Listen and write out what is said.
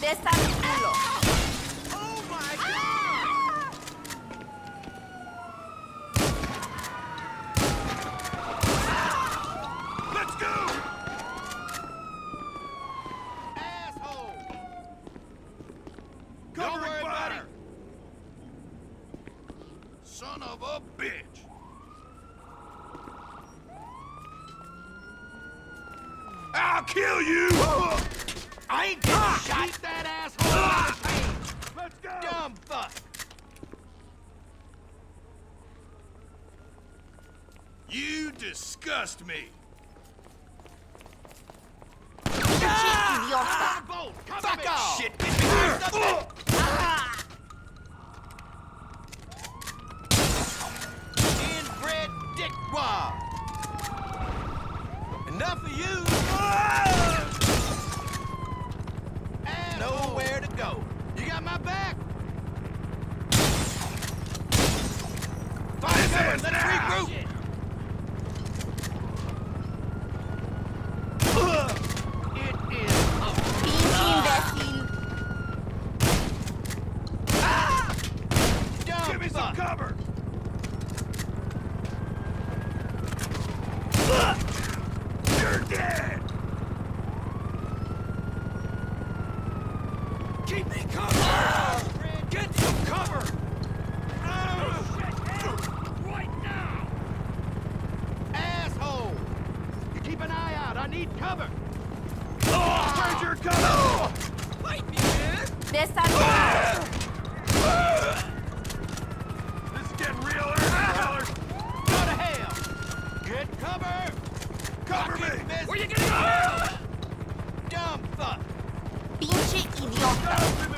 Desta mi. Oh my god! Let's go! Asshole! Cover. Son of a bitch! I'll kill you! I ain't getting shot. Keep that asshole out of pain. Let's go! Dumb fuck. You disgust me! Ah! Idiota. Ah, bolt, Fuck off! Shit, get me first. Inbred dickwad. Enough of you. Nowhere to go. You got my back. Find cover. Let's now. regroup. It is a Pinche imbécil. dumb Give me some fuck. cover! You're dead! Keep me covered! Get some cover! Right now! Asshole! You keep an eye out. I need cover. Where's your cover? Fight me, man. Desta mi This is getting real early, fellas! Go to hell. Get cover. Cover Fucking me! business. Where you gonna go? Dumb fuck. pinche idiota.